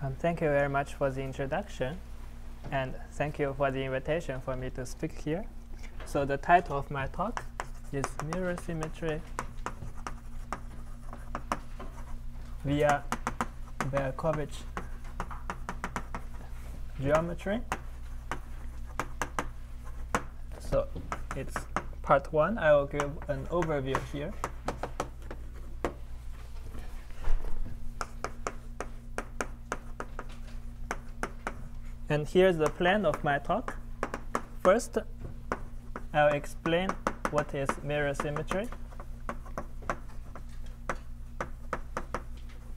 Um, thank you very much for the introduction, and thank you for the invitation for me to speak here. So the title of my talk is Mirror Symmetry via Berkovich geometry. So it's part one. I will give an overview here. And here's the plan of my talk. First, I'll explain what is mirror symmetry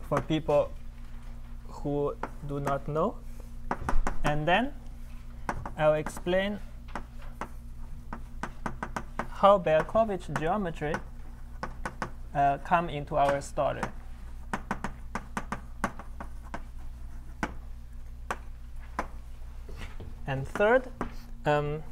for people who do not know. And then I'll explain how Berkovich geometry uh, come into our story. And third, um,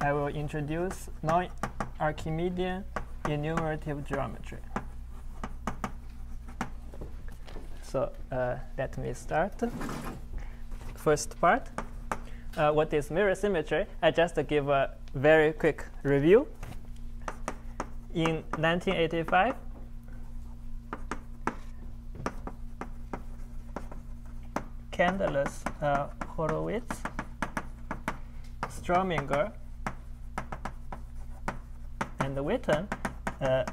I will introduce non-Archimedean enumerative geometry. So uh, let me start. First part, uh, what is mirror symmetry? I just give a very quick review. In 1985, Candelas, uh, Horowitz, Strominger, and Witten, uh,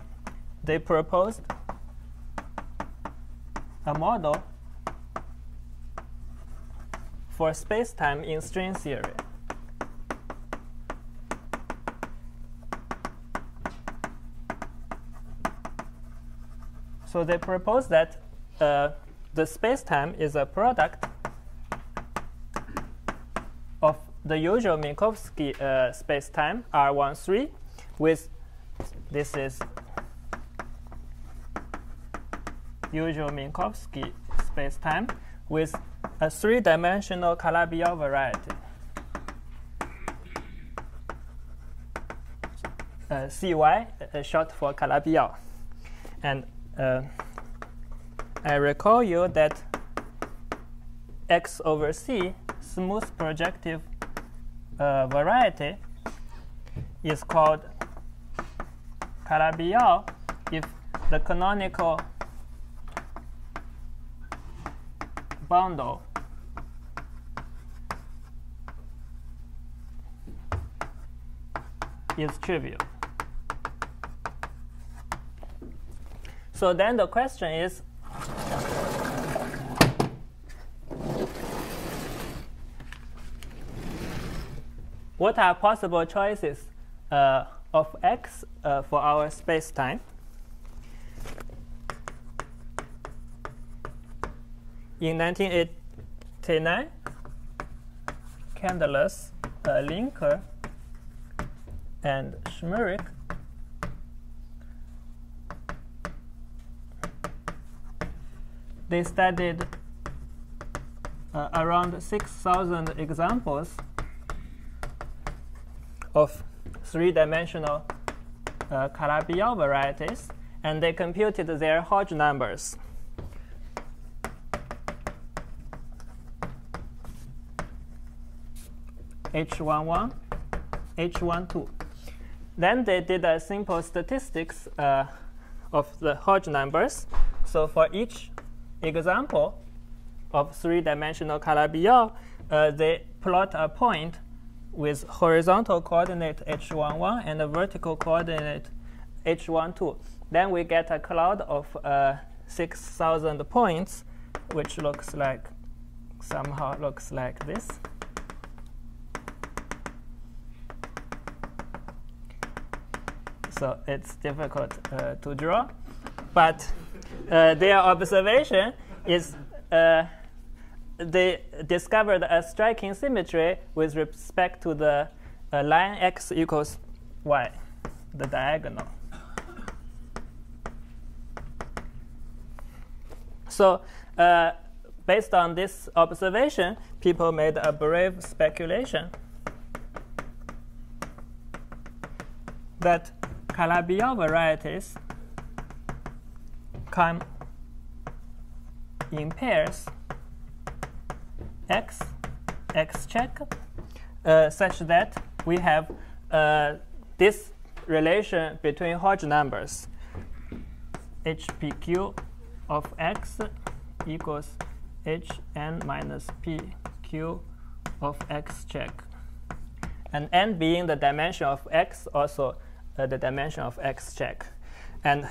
they proposed a model for space-time in string theory. So they propose that uh, the space-time is a product of the usual Minkowski uh, space-time R13 with this is usual Minkowski spacetime with a three-dimensional Calabi-Yau variety. Uh, CY, uh, short for Calabi-Yau. And uh, I recall you that X over C smooth projective uh, variety is called Calabi-Yau if the canonical bundle is trivial. So then the question is, what are possible choices uh, of x uh, for our space-time? In 1989, Candelas, uh, Lynker, and Schimmrigk they studied uh, around 6,000 examples of three-dimensional uh, Calabi-Yau varieties, and they computed their Hodge numbers. H11, H12. Then they did a simple statistics uh, of the Hodge numbers. So for each example of three-dimensional Calabi-Yau, uh, they plot a point with horizontal coordinate h11 and a vertical coordinate h12. Then we get a cloud of uh, 6,000 points, which looks like somehow looks like this. So it's difficult uh, to draw, but uh, their observation is uh, they discovered a striking symmetry with respect to the uh, line x equals y, the diagonal. So uh, based on this observation, people made a brave speculation that Calabi-Yau varieties come in pairs x, x check, uh, such that we have uh, this relation between Hodge numbers. HPQ of x equals Hn minus Pq of x check. And n being the dimension of x, also uh, the dimension of x check. And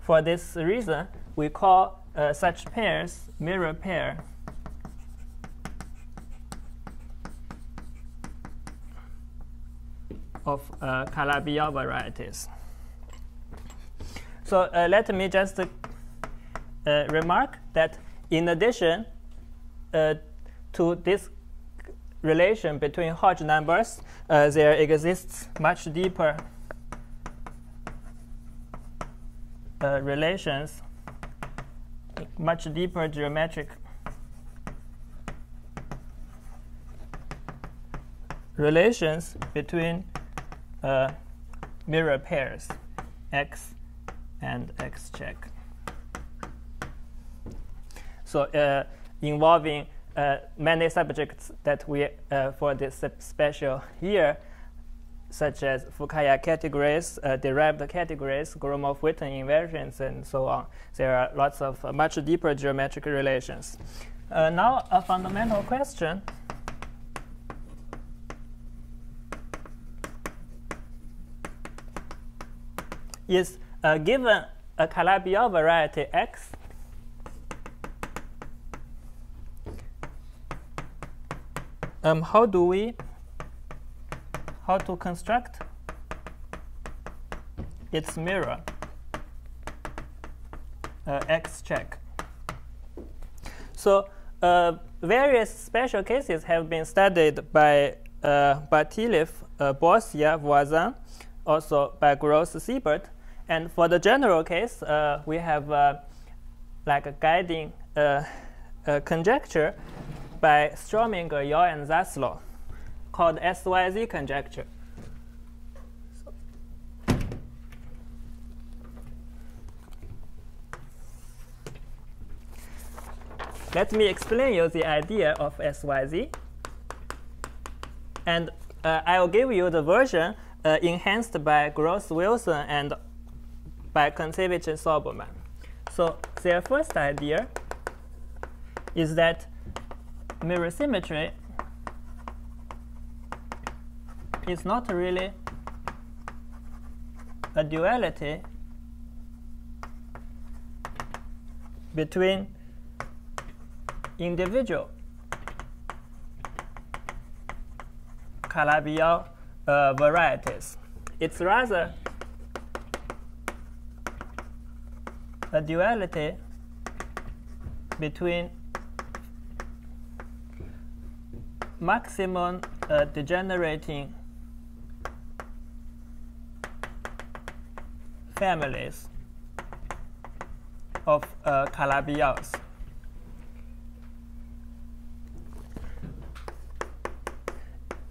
for this reason, we call uh, such pairs mirror pair of uh, Calabi-Yau varieties. So uh, let me just uh, remark that in addition uh, to this relation between Hodge numbers, uh, there exists much deeper relations, much deeper geometric relations between uh, mirror pairs, x and x check. So uh, involving uh, many subjects that we, uh, for this special year, such as Fukaya categories, uh, derived categories, Gromov-Witten invariants, and so on. There are lots of uh, much deeper geometric relations. Now, a fundamental question. Is uh, given a Calabi-Yau variety X, um, how do we how to construct? Its mirror. Uh, x check. So uh, various special cases have been studied by uh, Batyrev, uh, Borcea, Voisin, also by Gross, Siebert. And for the general case, uh, we have uh, like a guiding uh, uh conjecture by Strominger, Yau, and Zaslow called SYZ conjecture. Let me explain you the idea of SYZ. And uh, I will give you the version uh, enhanced by Gross Wilson and by Kontsevich and Soibelman. So their first idea is that mirror symmetry is not really a duality between individual Calabi-Yau uh, varieties. It's rather a duality between maximum uh, degenerating families of uh, Calabi-Yaus.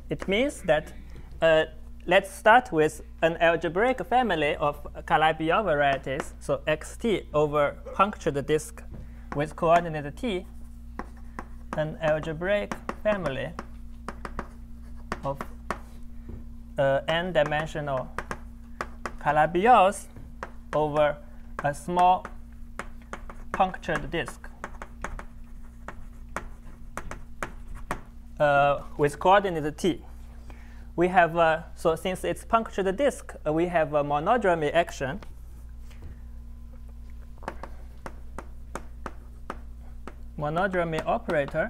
It means that uh, let's start with an algebraic family of Calabi-Yau varieties, so xt over punctured disk with coordinate t, an algebraic family of uh, n-dimensional Calabi-Yaus over a small punctured disk uh, with coordinate t. We have, uh, so since it's punctured disk, uh, we have a monodromy action. Monodromy operator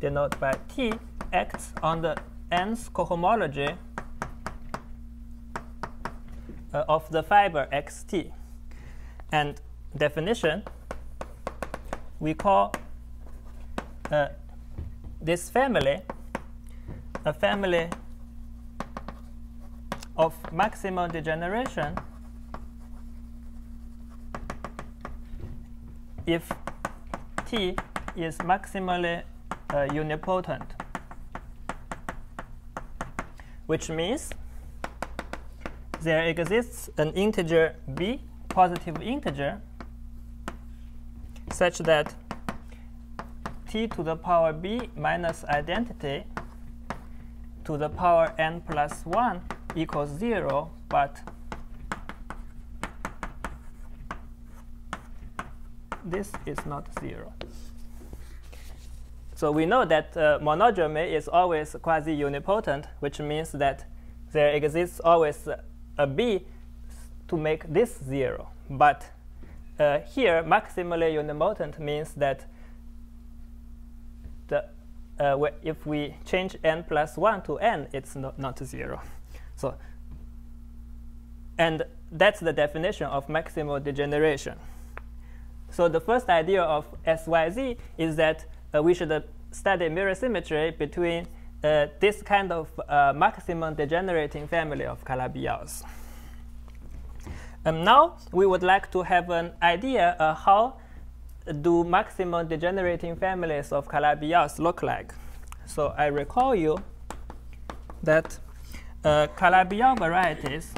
denoted by T acts on the nth cohomology uh, of the fiber xt. And definition, we call uh, this family a family of maximum degeneration. If T is maximally uh, unipotent, which means there exists an integer b, positive integer, such that t to the power b minus identity to the power n plus 1 equals 0, but this is not 0. So we know that uh, monodromy is always quasi-unipotent, which means that there exists always a b to make this 0. But uh, here, maximally unipotent means that uh, if we change n plus 1 to n, it's not, not 0. So, and that's the definition of maximal degeneration. So the first idea of SYZ is that uh, we should uh, study mirror symmetry between uh, this kind of uh, maximum degenerating family of Calabi-Yaus. Um, now we would like to have an idea uh, how do maximum degenerating families of Calabi-Yaus look like. So I recall you that uh, Calabi-Yau varieties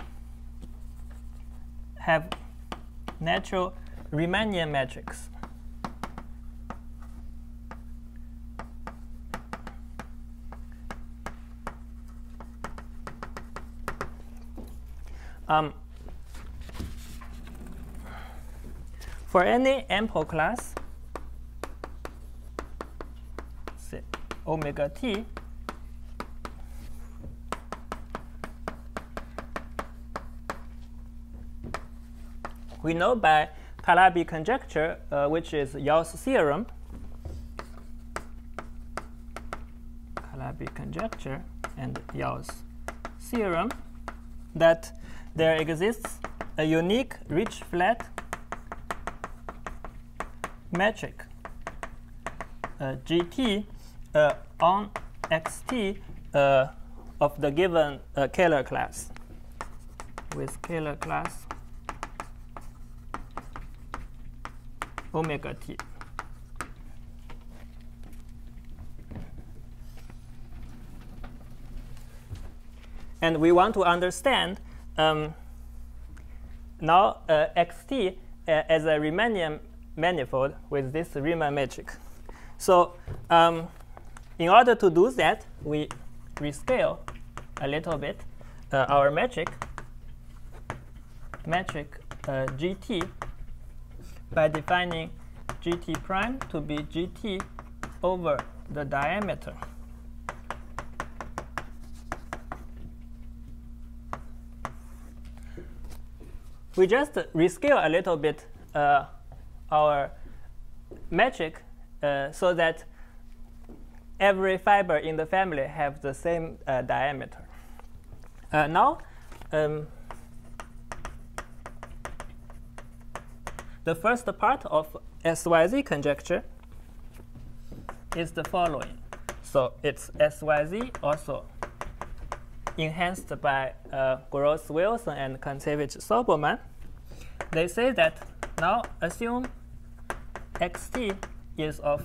have natural Riemannian metrics. Um, for any ample class, say omega t, we know by Calabi conjecture, uh, which is Yau's theorem. Calabi conjecture and Yau's theorem that there exists a unique Ricci flat metric uh, GT uh, on XT uh, of the given Kähler class with Kähler class omega t. And we want to understand um, now uh, xt uh, as a Riemannian manifold with this Riemann metric. So um, in order to do that, we rescale a little bit uh, our metric, metric uh, gt by defining gt prime to be gt over the diameter. We just rescale a little bit uh, our metric uh, so that every fiber in the family have the same uh, diameter. Uh, now, um, The first part of SYZ conjecture is the following. So it's SYZ also enhanced by uh, Gross Wilson and Kontsevich Soibelman. They say that now assume xt is of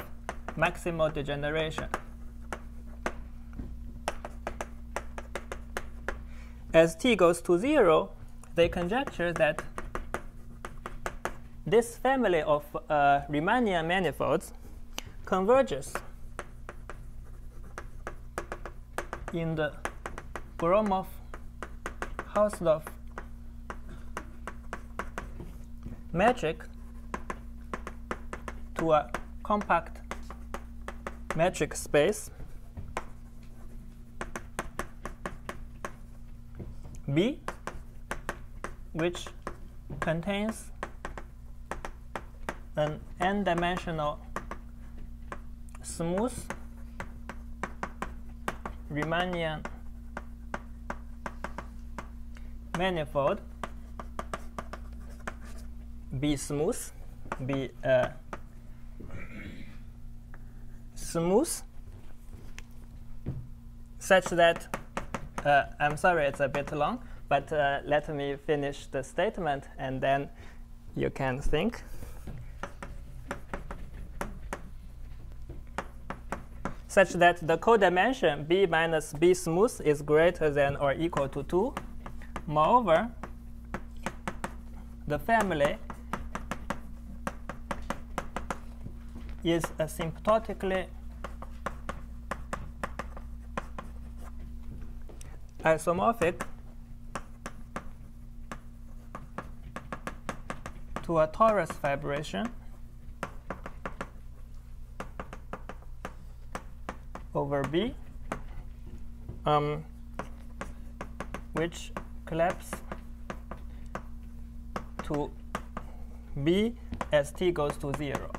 maximal degeneration. As t goes to 0, they conjecture that this family of uh, Riemannian manifolds converges in the Gromov-Hausdorff metric to a compact metric space. B, which contains an n-dimensional smooth Riemannian manifold be smooth, be uh, smooth, such that uh, I'm sorry it's a bit long, but uh, let me finish the statement and then you can think. such that the codimension b minus b smooth is greater than or equal to 2 moreover, the family is asymptotically isomorphic to a torus fibration over B, um, which collapse to B as t goes to 0.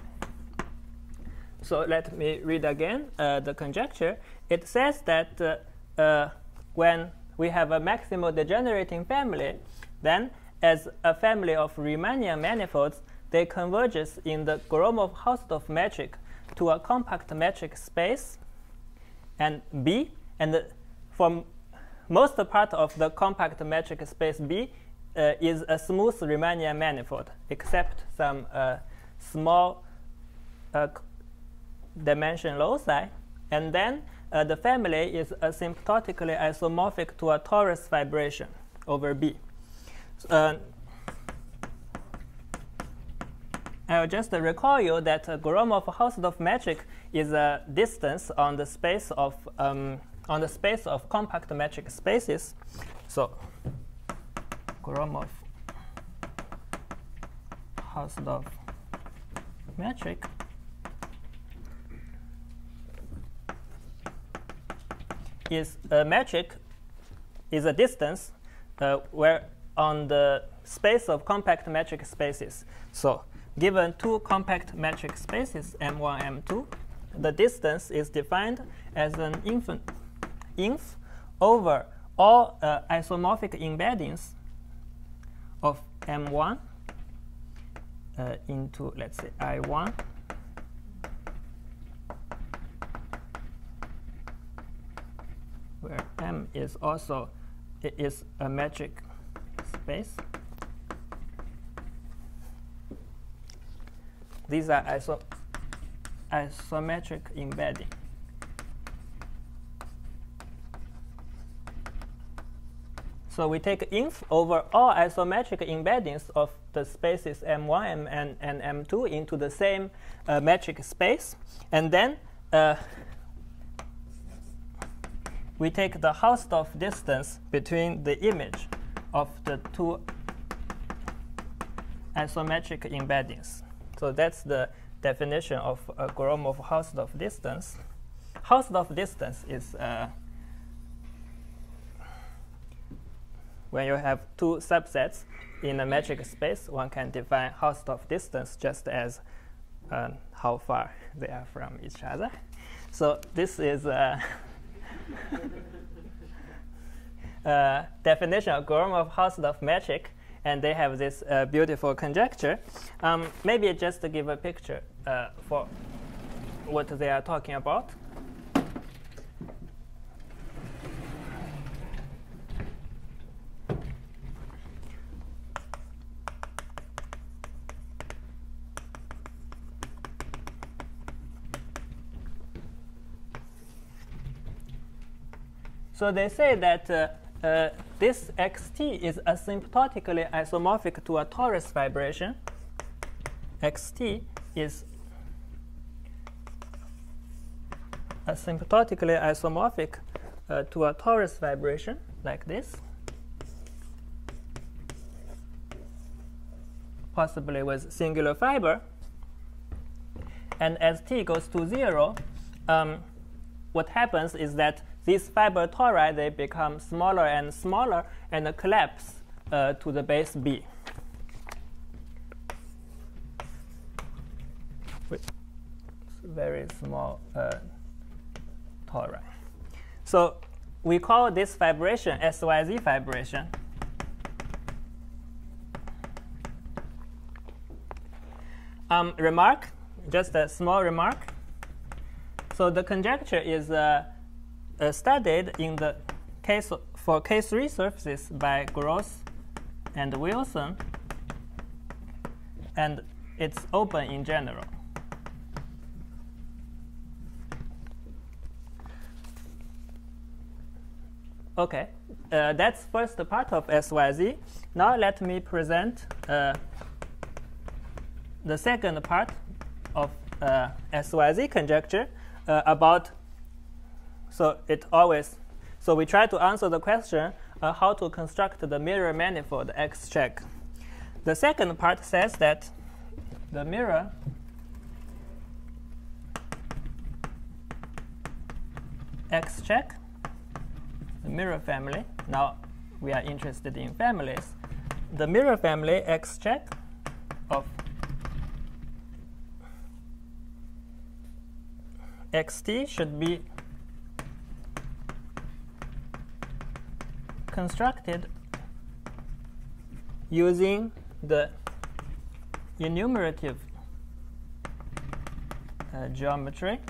So let me read again uh, the conjecture. It says that uh, uh, when we have a maximal degenerating family, then as a family of Riemannian manifolds, they converges in the Gromov-Hausdorff metric to a compact metric space and B. And for most part of the compact metric space B uh, is a smooth Riemannian manifold, except some uh, small uh, dimension loci. And then uh, the family is asymptotically isomorphic to a torus fibration over B. Uh, I'll just recall you that uh, Gromov-Hausdorff metric is a distance on the space of um, on the space of compact metric spaces. So Gromov Hausdorff metric is a metric is a distance uh, where on the space of compact metric spaces. So given two compact metric spaces M1, M2, the distance is defined as an inf, inf over all uh, isomorphic embeddings of M1 uh, into, let's say, I1 where M is also it is a metric space. These are iso isometric embedding. So we take inf over all isometric embeddings of the spaces M1 and, and M2 into the same uh, metric space. And then uh, we take the Hausdorff distance between the image of the two isometric embeddings. So that's the definition of a Gromov-Hausdorff distance. Hausdorff distance is uh, when you have two subsets in a metric space, one can define Hausdorff distance just as uh, how far they are from each other. So this is uh, uh, definition of Gromov-Hausdorff metric, and they have this uh, beautiful conjecture. Um, maybe just to give a picture uh, for what they are talking about. So they say that uh, uh, this xt is asymptotically isomorphic to a torus fibration. xt is asymptotically isomorphic uh, to a torus fibration like this, possibly with singular fiber. And as t goes to 0, um, what happens is that these fiber tori, they become smaller and smaller and collapse uh, to the base B. Very small uh, tori. So we call this fibration SYZ fibration. Um, remark, just a small remark. So the conjecture is uh, studied in the case for K3 surfaces by Gross and Wilson, and it's open in general. Okay, uh, that's first part of SYZ. Now let me present uh, the second part of uh, SYZ conjecture uh, about. So it always. So we try to answer the question uh, how to construct the mirror manifold X check. The second part says that the mirror X check, the mirror family. Now we are interested in families. The mirror family X check of xt should be constructed using the enumerative uh, geometry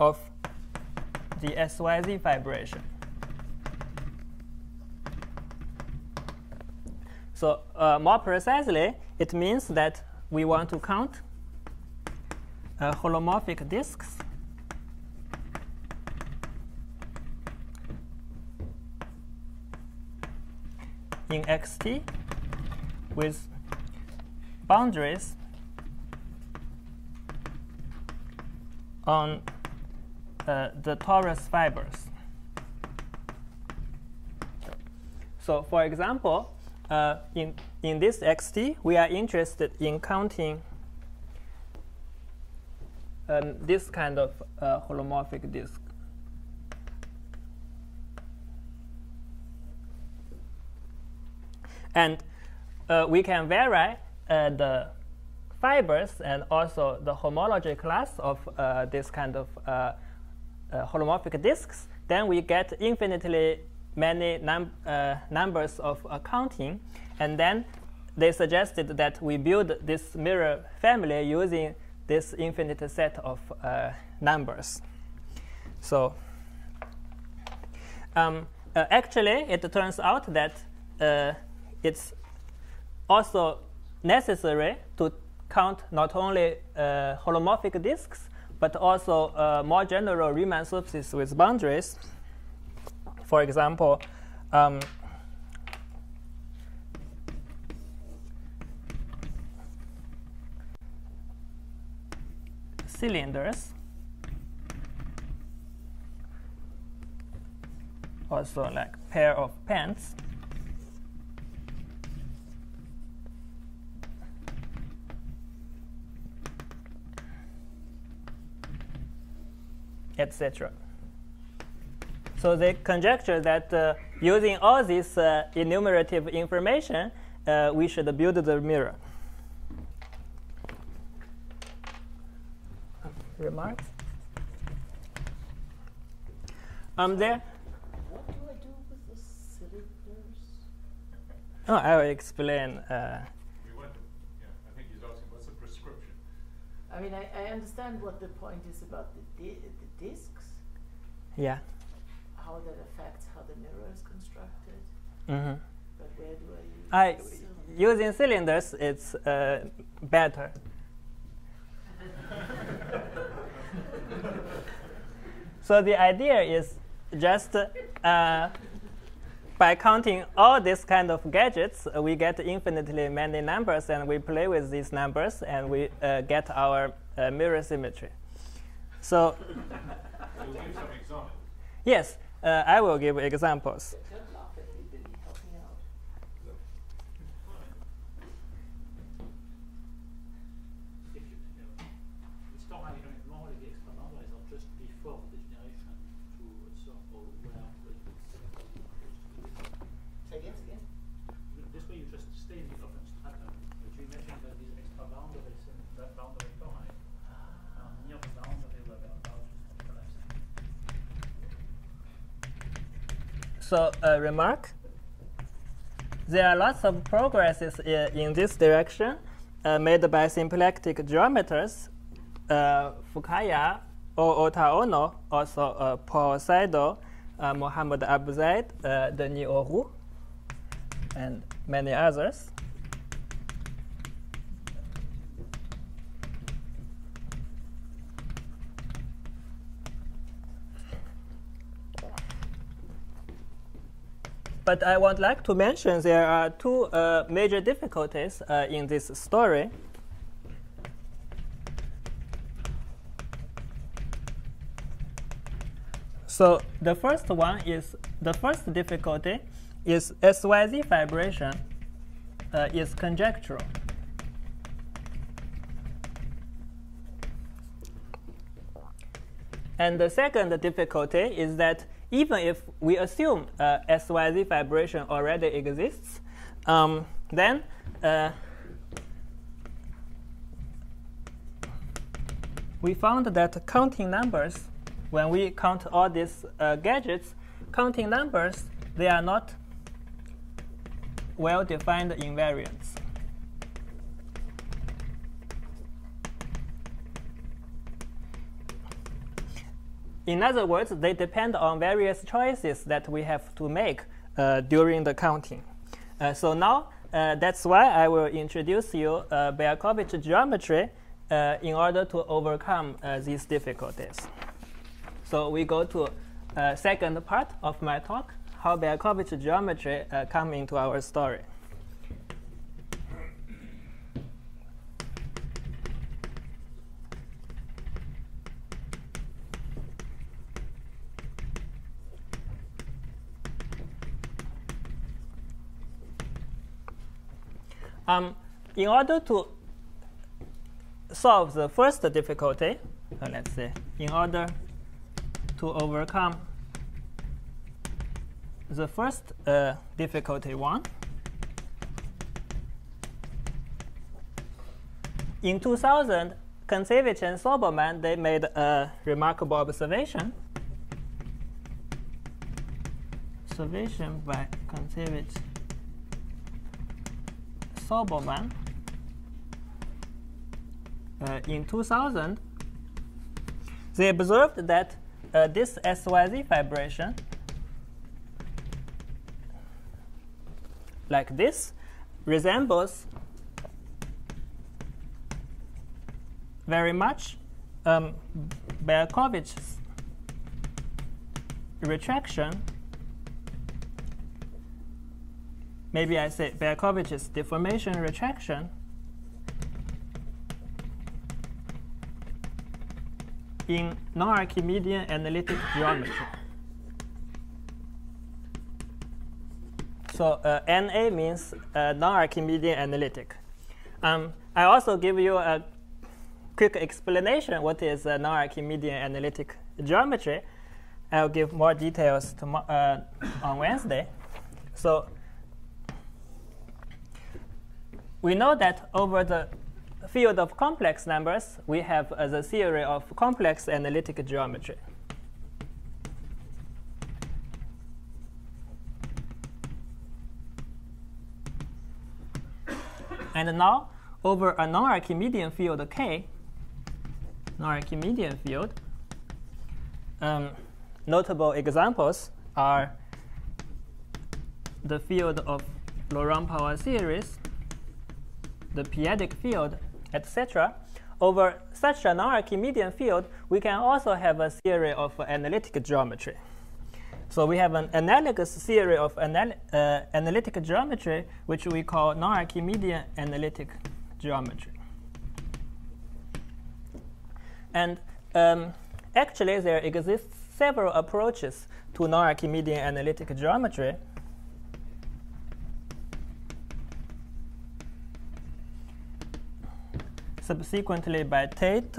of the SYZ fibration. So uh, more precisely, it means that we want to count uh, holomorphic disks in xt with boundaries on uh, the torus fibers. So for example, uh, in, in this xt, we are interested in counting um, this kind of uh, holomorphic disk. And uh, we can vary uh, the fibers and also the homology class of uh, this kind of uh, uh, holomorphic disks. Then we get infinitely many num uh, numbers of counting. And then they suggested that we build this mirror family using this infinite set of numbers. So um, actually, it turns out that it's also necessary to count not only uh, holomorphic disks, but also uh, more general Riemann surfaces with boundaries. For example, um, cylinders, also like pair of pants. Etc. So they conjecture that uh, using all this uh, enumerative information, uh, we should build the mirror. Remarks? Um, there. What do I do with the cylinders? Oh, I will explain. Uh, We yeah, I think he's asking what's the prescription? I mean, I, I understand what the point is about the, di- the discs, yeah. how that affects how the mirror is constructed, Mm-hmm. but where do I use I, using cylinders, it's uh, better. so the idea is just uh, by counting all these kind of gadgets, uh, we get infinitely many numbers, and we play with these numbers, and we uh, get our uh, mirror symmetry. So You'll give some examples. yes, uh, I will give examples. Don't laugh at me, Billy, help me out. if you, you know, it's not like, I mean, normally the extra numbers are just before the generation to a circle where the Say yes again? you know, this way you just stay in the open stratum, but you imagine that these extra boundaries in that boundary point are near the boundary where they are about to collapse. So a remark. There are lots of progresses i- in this direction uh, made by symplectic geometers, uh, Fukaya, O. Ohta Ono, also uh, Paul Seidel, uh, Mohammed Abouzaid, uh, Denis Auroux, and many others. But I would like to mention there are two uh, major difficulties uh, in this story. So the first one is the first difficulty is SYZ fibration uh, is conjectural. And the second difficulty is that even if we assume uh, SYZ fibration already exists, um, then uh, we found that counting numbers, when we count all these uh, gadgets, counting numbers, they are not well-defined invariants. In other words, they depend on various choices that we have to make uh, during the counting. Uh, so now, uh, that's why I will introduce you uh, Berkovich geometry in order to overcome these difficulties. So we go to second part of my talk, how Berkovich geometry come into our story. Um, in order to solve the first difficulty, uh, let's say, in order to overcome the first uh, difficulty one, in 2000, Kontsevich and Soibelman, they made a remarkable observation. Observation by Kontsevich Uh, in 2000, they observed that uh, this SYZ fibration, like this, resembles very much um, Berkovich's retraction maybe I say Berkovich's deformation retraction in non-Archimedean analytic geometry. So uh, NA means uh, non-Archimedean analytic. Um, I also give you a quick explanation what is a non-Archimedean analytic geometry. I'll give more details uh, on Wednesday. So we know that over the field of complex numbers, we have uh, the theory of complex analytic geometry. And now, over a non-Archimedean field K, non-Archimedean field, um, notable examples are the field of Laurent power series the p-adic field, etc. Over such an Archimedean field, we can also have a theory of analytic geometry. So we have an analogous theory of anal uh, analytic geometry, which we call non-Archimedean analytic geometry. And um, actually, there exist several approaches to non-Archimedean analytic geometry. Subsequently by Tate,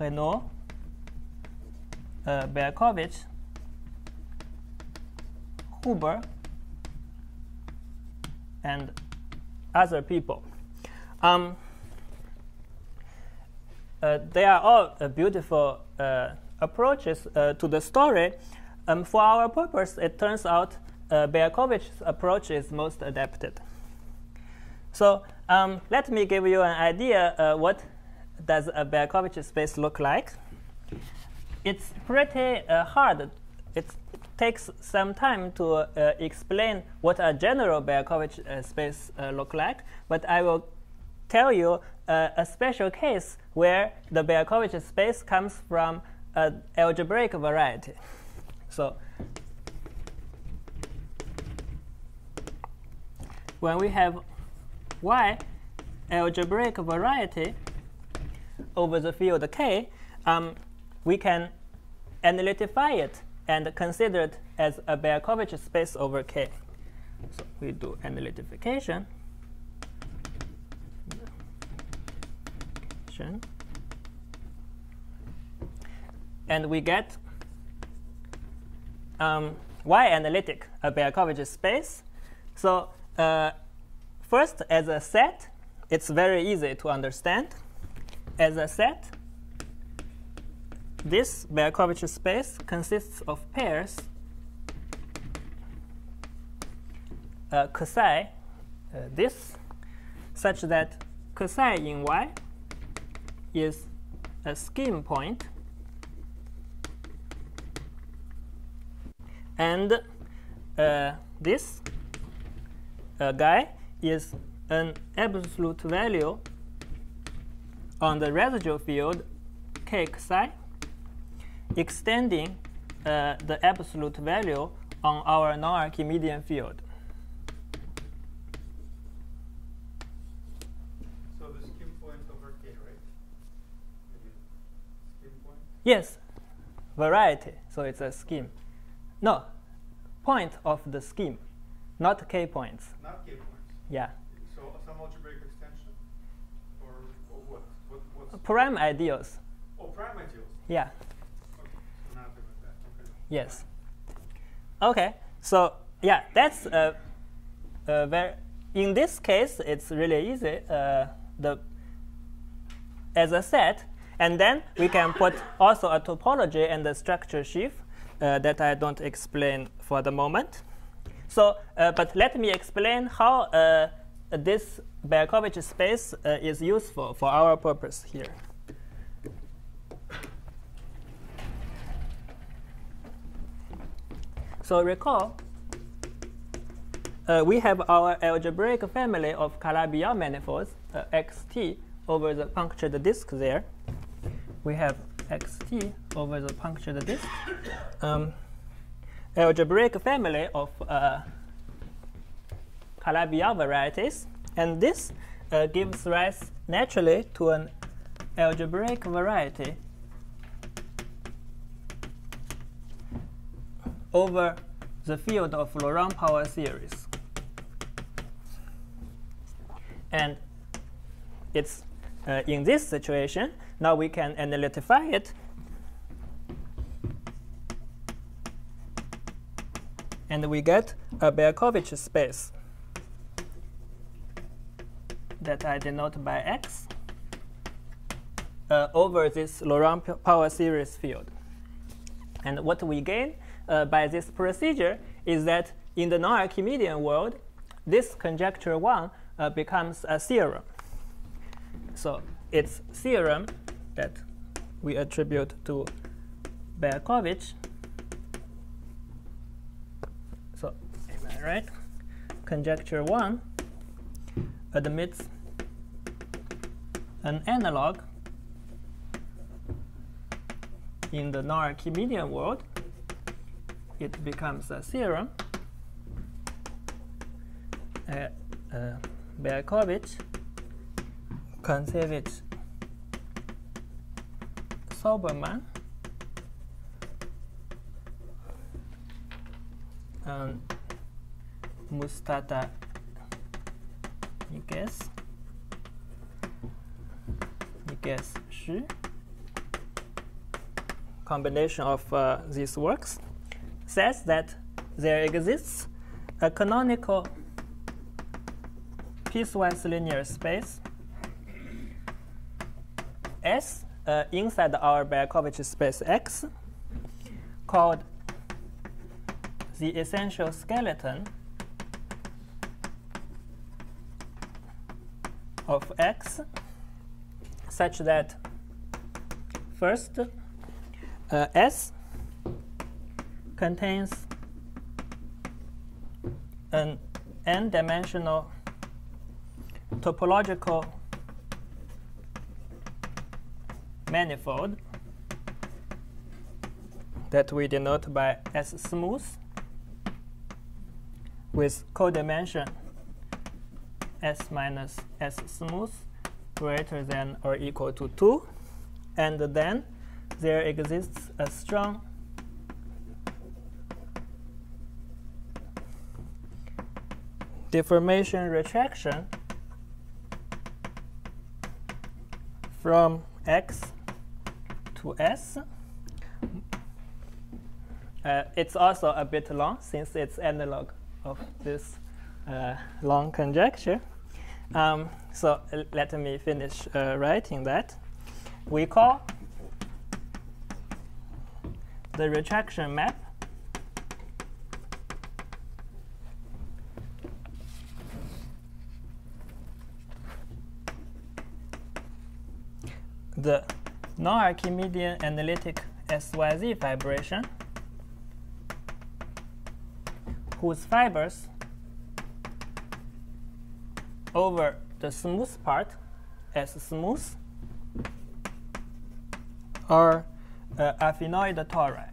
Raynaud, uh, Berkovich, Huber, and other people. Um, uh, they are all uh, beautiful uh, approaches uh, to the story. Um, for our purpose, it turns out uh, Berkovich's approach is most adapted. So um, let me give you an idea uh, what does a Berkovich space look like. It's pretty uh, hard. It takes some time to uh, explain what a general Berkovich uh, space uh, look like, but I will tell you uh, a special case where the Berkovich space comes from an algebraic variety. So when we have y algebraic variety over the field K, um, we can analytify it and consider it as a Berkovich space over K. So we do analytification. And we get um, Y analytic, a Berkovich space. So uh, first, as a set, it's very easy to understand. As a set, this Berkovich space consists of pairs uh, psi, uh, this, such that psi in Y is a scheme point and uh, this uh, guy is an absolute value on the residual field k psi extending uh, the absolute value on our non-Archimedean field. So the scheme point over K, right? Point? Yes, variety. So it's a scheme. No, point of the scheme, not k points. Not K points. Yeah. So some algebraic extension? Or, or what? what what's Prime ideals. oh, prime ideals. Yeah. Okay, so nothing like that. Okay. Yes. Okay. So yeah, that's uh, uh, very. In this case, it's really easy. Uh, the as a set, and then we can put also a topology and a structure sheaf uh, that I don't explain for the moment. So, uh, but let me explain how uh, this Berkovich space uh, is useful for our purpose here. So recall, uh, we have our algebraic family of Calabi-Yau manifolds, uh, xt over the punctured disk there. We have xt over the punctured disk. Um, algebraic family of uh, Calabi-Yau varieties, and this uh, gives rise naturally to an algebraic variety over the field of Laurent power series. And it's uh, in this situation, now we can analytify it. And we get a Berkovich space that I denote by x uh, over this Laurent power series field. And what we gain uh, by this procedure is that in the non-Archimedean world, this conjecture 1 uh, becomes a theorem. So it's theorem that we attribute to Berkovich. So am I right? Conjecture 1 admits an analog in the non-Archimedean world it becomes a theorem. Uh, uh, Berkovich, Kontsevich, Soibelman, and Mustata Nicaise, Nicaise Xu. Combination of uh, these works says that there exists a canonical piecewise linear space S uh, inside our Berkovich space X called the essential skeleton of X such that first uh, S contains an n-dimensional topological manifold that we denote by S smooth with codimension S minus S smooth greater than or equal to 2. And then there exists a strong deformation retraction from X to S. Uh, it's also a bit long since it's analog of this uh, long conjecture. Um, so let me finish uh, writing that. We call the retraction map the non-Archimedean analytic SYZ fibration whose fibers over the smooth part as smooth or uh, affinoid tori.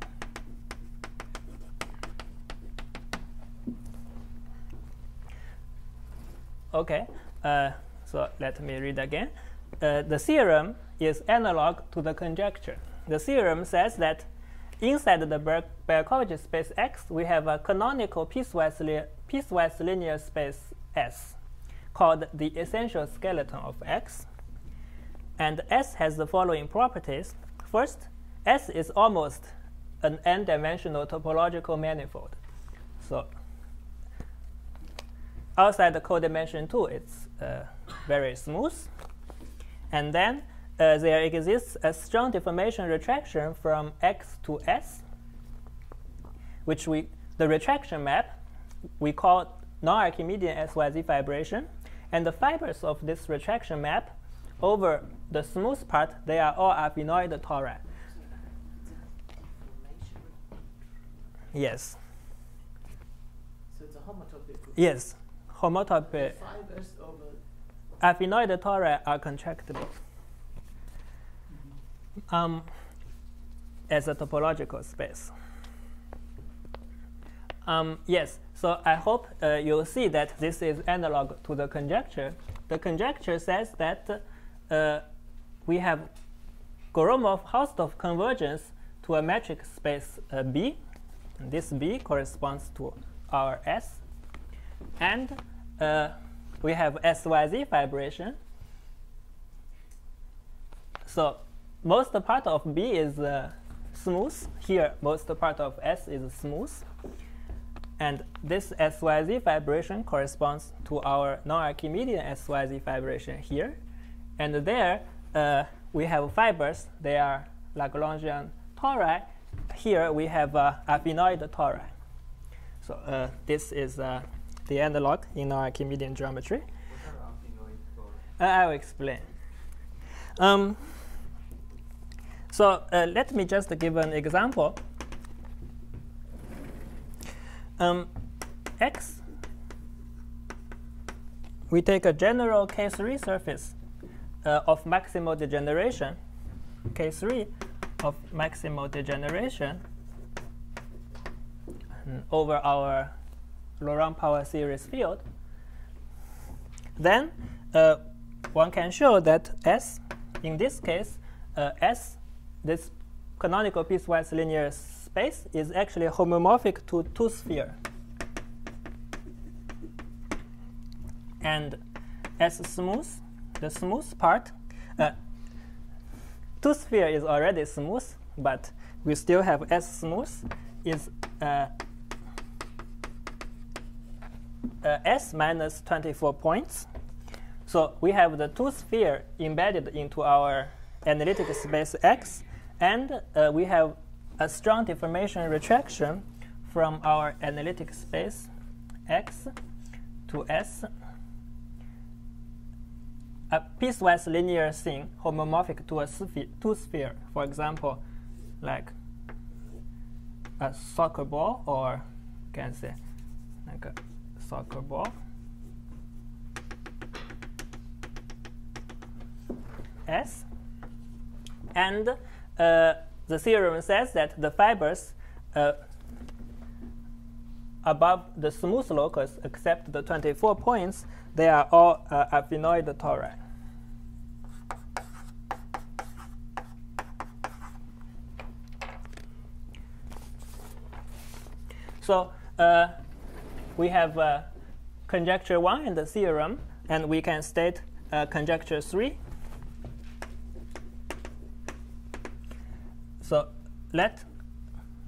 Okay, uh, so let me read again. Uh, the theorem is analog to the conjecture. The theorem says that inside the Berkovich space X, we have a canonical piecewise, li piecewise linear space S called the essential skeleton of X. And S has the following properties. First, S is almost an n-dimensional topological manifold. So outside the codimension 2, it's uh, very smooth. And then uh, there exists a strong deformation retraction from X to S, which we, the retraction map, we call non-Archimedean SYZ fibration. And the fibers of this retraction map over the smooth part, they are all affinoid tori. Yes. So it's a homotopy. Yes. Homotopy. Fibers over. Tori are contractible. Um, as a topological space. Um, yes, so I hope uh, you'll see that this is analog to the conjecture. The conjecture says that uh, we have Gromov-Hausdorff convergence to a metric space uh, B. And this B corresponds to our S. And uh, we have SYZ fibration. So most part of B is uh, smooth. Here, most part of S is smooth. And this SYZ fibration corresponds to our non-Archimedean SYZ fibration here. And there, uh, we have fibers. They are Lagrangian tori. Here, we have uh, affinoid tori. So uh, this is uh, the analog in non-Archimedean geometry. Uh, I will explain. Um, so uh, let me just give an example. Um, X, we take a general K3 surface uh, of maximal degeneration, K3 of maximal degeneration over our Laurent power series field. Then uh, one can show that S, in this case, uh, S, this canonical piecewise linear space is actually homomorphic to two sphere. And S smooth, the smooth part, uh, two sphere is already smooth, but we still have S smooth is uh, uh, S minus 24 points. So we have the two sphere embedded into our analytic space X, and uh, we have a strong deformation retraction from our analytic space X to S. A piecewise linear thing homomorphic to a sphere, two sphere, for example, like a soccer ball, or can say like a soccer ball. S. And uh, the theorem says that the fibers uh, above the smooth locus, except the 24 points, they are all uh, affinoid tori. So uh, we have uh, conjecture 1 and the theorem, and we can state uh, conjecture 3. So let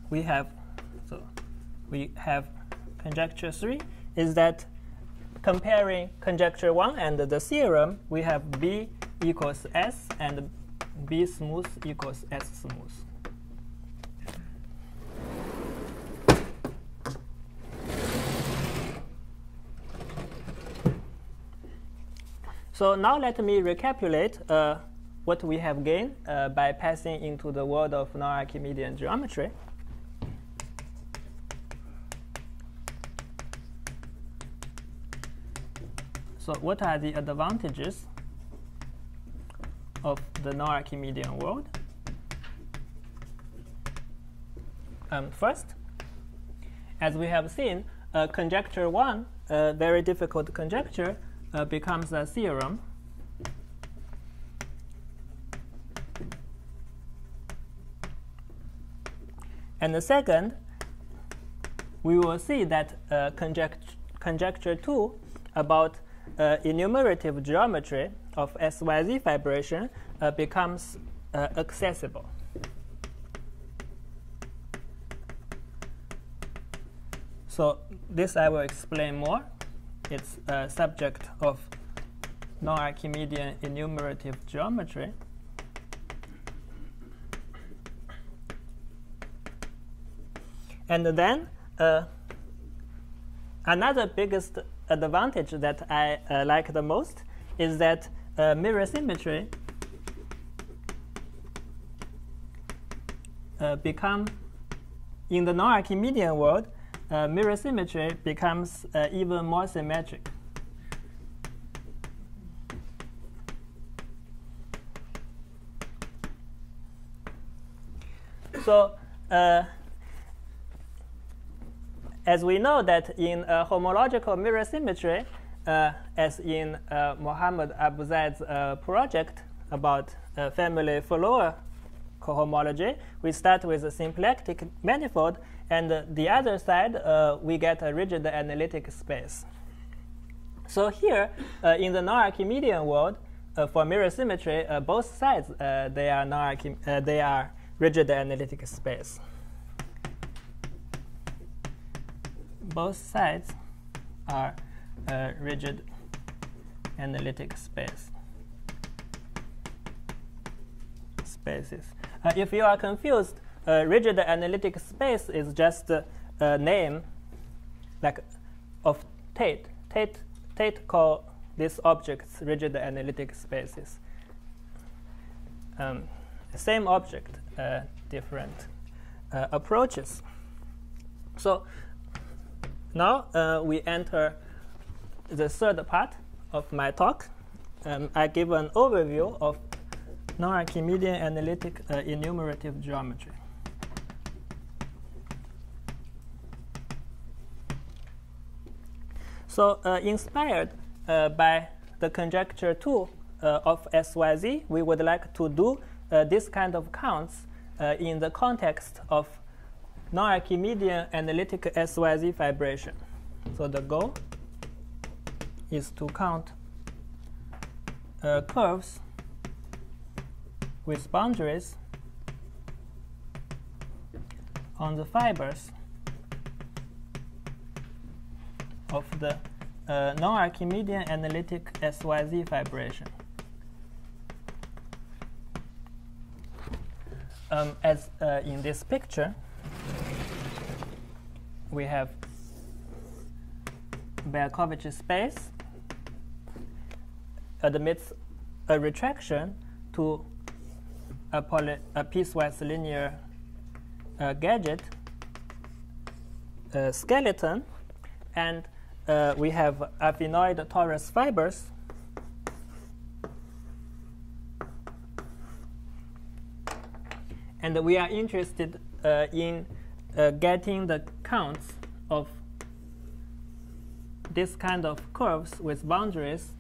we have so we have conjecture 3 is that comparing conjecture 1 and the theorem, we have B equals S and B smooth equals S smooth. So now let me recapitulate uh, what we have gained uh, by passing into the world of non-Archimedean geometry. So what are the advantages of the non-Archimedean world? Um, first, as we have seen, uh, conjecture 1, a very difficult conjecture, uh, becomes a theorem. And the second, we will see that uh, conject conjecture 2 about uh, enumerative geometry of SYZ fibration uh, becomes uh, accessible. So this I will explain more. It's a subject of non-Archimedean enumerative geometry. And then uh, another biggest advantage that I uh, like the most is that uh, mirror symmetry become in the non-Archimedean world, uh, mirror symmetry becomes uh, even more symmetric. So uh, as we know that in uh, homological mirror symmetry, uh, as in uh, Mohammed Abouzaid's uh, project about uh, family Floer cohomology, we start with a symplectic manifold, and the other side we get a rigid analytic space. So here, in the non-Archimedean world, for mirror symmetry, both sides they are non they are rigid analytic space. Both sides are uh, rigid analytic space spaces. Uh, if you are confused, uh, rigid analytic space is just a name like of Tate. Tate Tate call these objects rigid analytic spaces. Um, same object, uh, different uh, approaches. So now uh, we enter the third part of my talk. Um, I give an overview of non-Archimedean analytic uh, enumerative geometry. So uh, inspired uh, by the conjecture 2 uh, of SYZ, we would like to do uh, this kind of counts in the context of non-Archimedean analytic SYZ fibration. So the goal is to count uh, curves with boundaries on the fibers of the uh, non-Archimedean analytic SYZ fibration. Um, as uh, in this picture, we have Berkovich space admits a retraction to a, poly, a piecewise linear uh, gadget uh, skeleton, and uh, we have affinoid torus fibers. And we are interested uh, in uh, getting the counts of this kind of curves with boundaries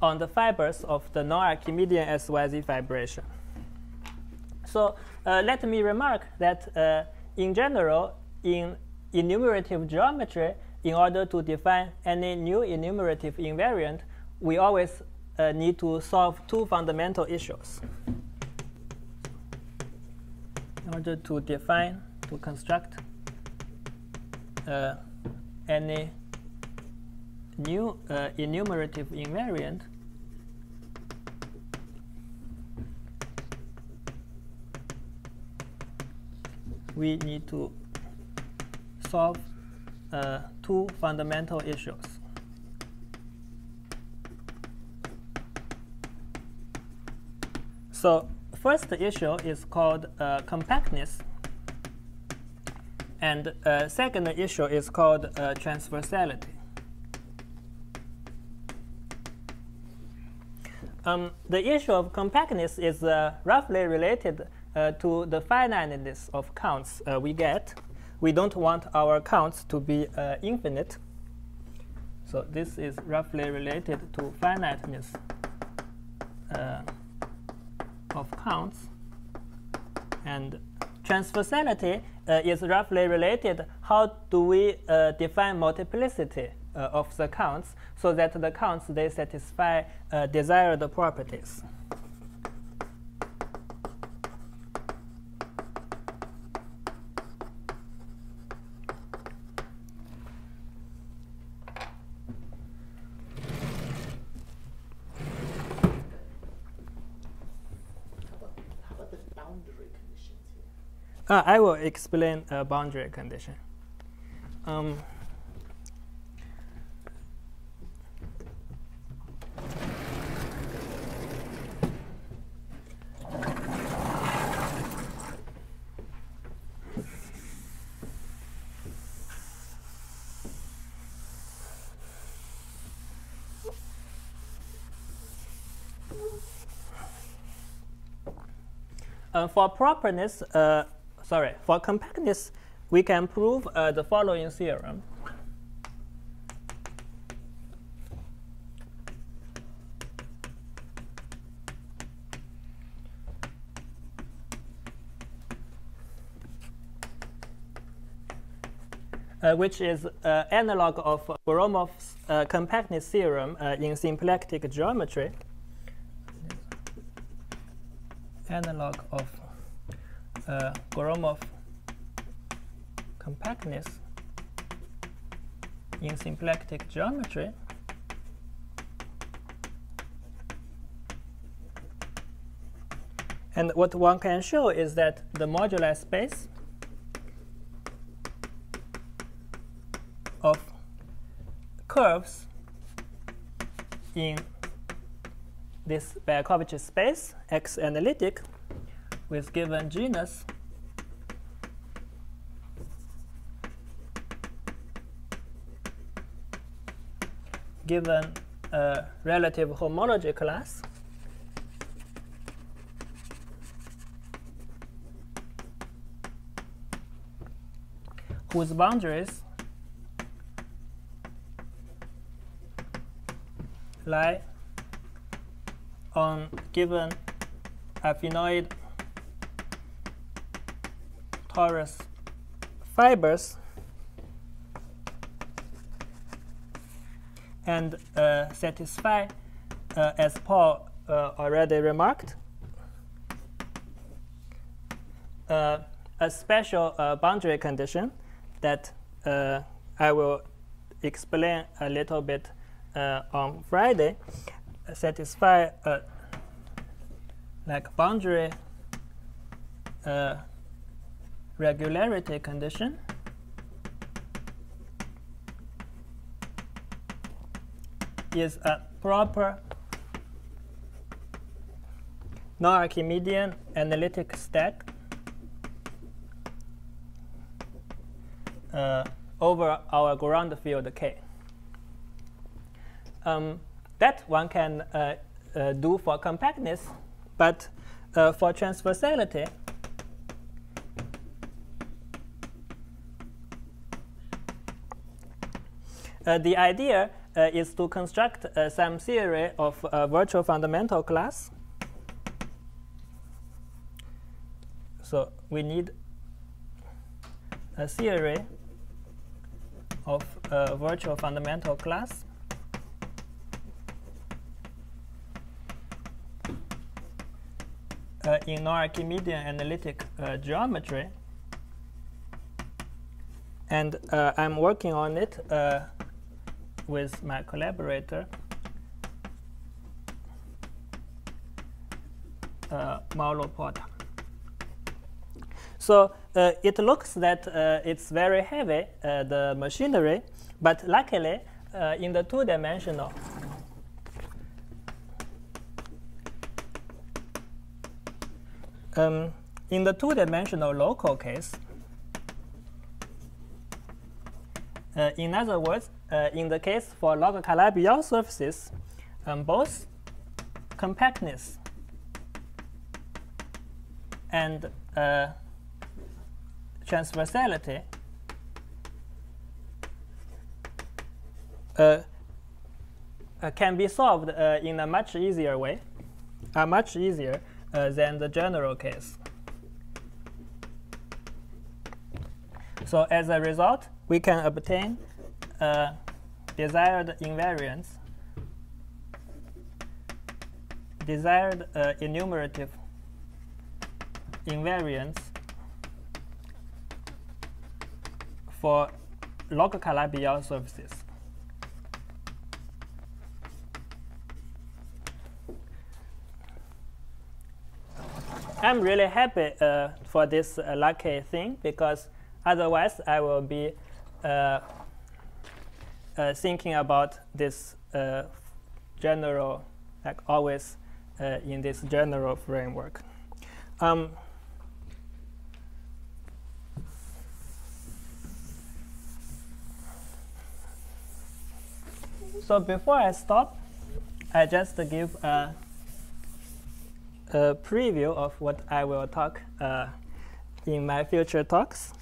on the fibers of the non-Archimedean SYZ fibration. So uh, let me remark that uh, in general, in enumerative geometry, in order to define any new enumerative invariant, we always uh, need to solve two fundamental issues. In order to define, to construct any new uh, enumerative invariant, we need to solve uh, two fundamental issues. So first issue is called uh, compactness. And uh, second issue is called uh, transversality. Um, the issue of compactness is uh, roughly related uh, to the finiteness of counts uh, we get. We don't want our counts to be uh, infinite. So this is roughly related to finiteness of counts. And transversality uh, is roughly related. How do we uh, define multiplicity uh, of the counts so that the counts they satisfy uh, desired properties? How about, how about the boundary conditions here? Uh, I will explain a boundary condition. Um, Uh, for properness, uh, sorry, for compactness, we can prove uh, the following theorem. Uh, which is uh, analog of Gromov's uh, compactness theorem uh, in symplectic geometry analog of uh, Gromov compactness in symplectic geometry. And what one can show is that the moduli space of curves in this Berkovich space, X analytic, with given genus. Given a uh, relative homology class. Whose boundaries lie on given affinoid torus fibers and uh, satisfy, uh, as Paul uh, already remarked, uh, a special uh, boundary condition that uh, I will explain a little bit on Friday. Satisfy like boundary regularity condition is a proper non-Archimedean analytic stack uh, over our ground field K. Um, that one can uh, uh, do for compactness, but uh, for transversality, uh, the idea uh, is to construct uh, some theory of a virtual fundamental class. So we need a theory of a virtual fundamental class. Uh, in non-Archimedean analytic uh, geometry, and uh, I'm working on it uh, with my collaborator, uh, Mauro Porta. So uh, it looks that uh, it's very heavy, uh, the machinery, but luckily uh, in the two-dimensional um, in the two-dimensional local case, uh, in other words, uh, in the case for log Calabi-Yau surfaces, um, both compactness and uh, transversality uh, uh, can be solved uh, in a much easier way, uh, much easier uh, than the general case. So as a result, we can obtain uh, desired invariants, desired uh, enumerative invariants for log Calabi-Yau. I'm really happy uh, for this uh, lucky thing because otherwise I will be uh, uh thinking about this uh, general, like always uh, in this general framework. Um, so before I stop, I just give a a preview of what I will talk uh, in my future talks.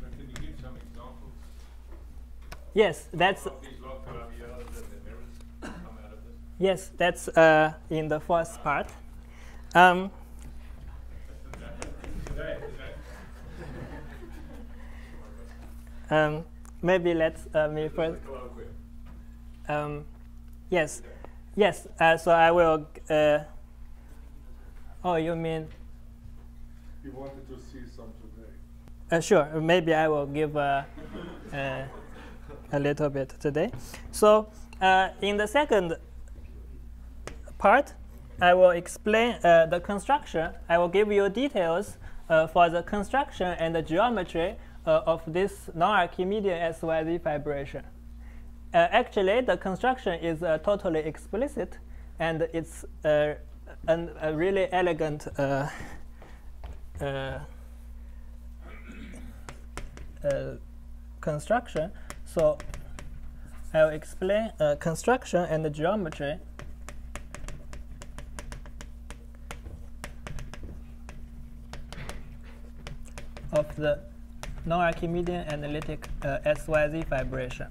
But Can you give some examples Yes, that's of these log Calabi-Yaus and the mirrors come out of this? yes, that's uh, in the first part. Um, Today, today. um, maybe let uh, me first. Um, yes, yes. Uh, so I will. Uh, oh, you mean? You wanted to see some today. Uh, sure. Maybe I will give uh, uh, a little bit today. So uh, in the second part, I will explain uh, the construction. I will give you details uh, for the construction and the geometry uh, of this non-Archimedean SYZ fibration. Uh, actually, the construction is uh, totally explicit, and it's an, a really elegant construction. So I'll explain uh, construction and the geometry. of the non-Archimedean analytic uh, SYZ fibration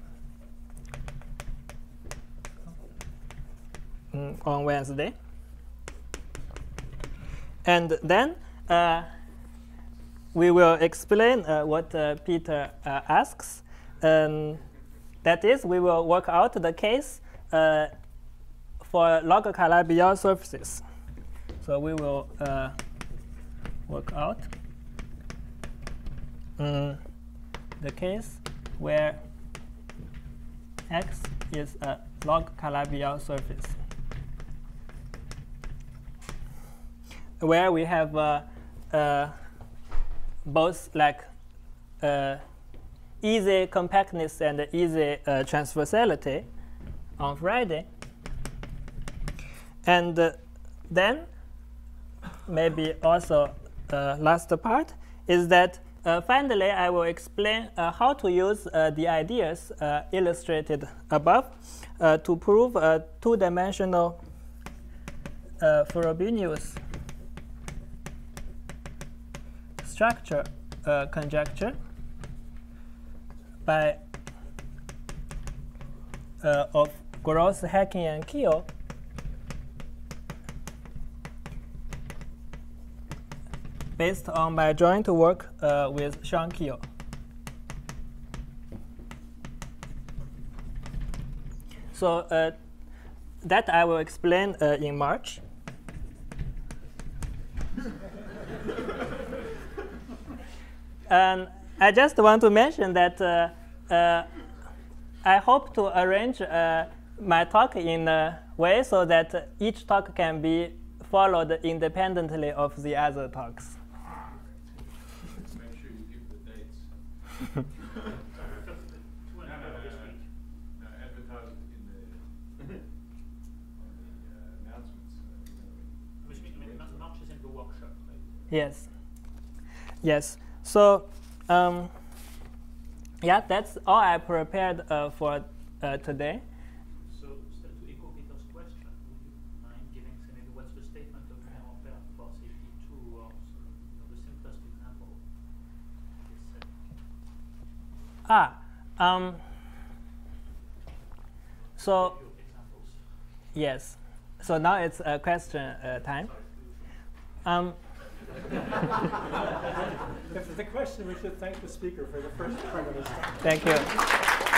mm, on Wednesday. And then uh, we will explain uh, what uh, Peter uh, asks. Um, that is, we will work out the case uh, for log Calabi-Yau surfaces. So we will uh, work out mm, the case where x is a log Calabi-Yau surface, where we have uh, uh, both like easy compactness and easy uh, transversality on Friday. And uh, then maybe also uh, last part is that uh, finally I will explain uh, how to use uh, the ideas illustrated above to prove a two-dimensional uh, Frobenius structure conjecture by uh, of Gross, Hacking, and Keel based on my joint work uh, with Sean Keel. So uh, that I will explain uh, in March. and I just want to mention that uh, uh, I hope to arrange uh, my talk in a way so that each talk can be followed independently of the other talks. Make sure you give the dates. No, no, no, no, advertise in the, on the uh, announcements. uh, you know, Which means, I mean, Mar- March in the workshop. Yes. Yes. So, um, yeah, that's all I prepared uh, for uh, today. So, to echo Peter's question, would you mind giving, maybe what's the statement of Ampere for safety two, or sort of, you know, the simplest example? of this setting? Ah, um, so yes. So now it's a question uh, time. Um, If the question, we should thank the speaker for the first part of his thank you.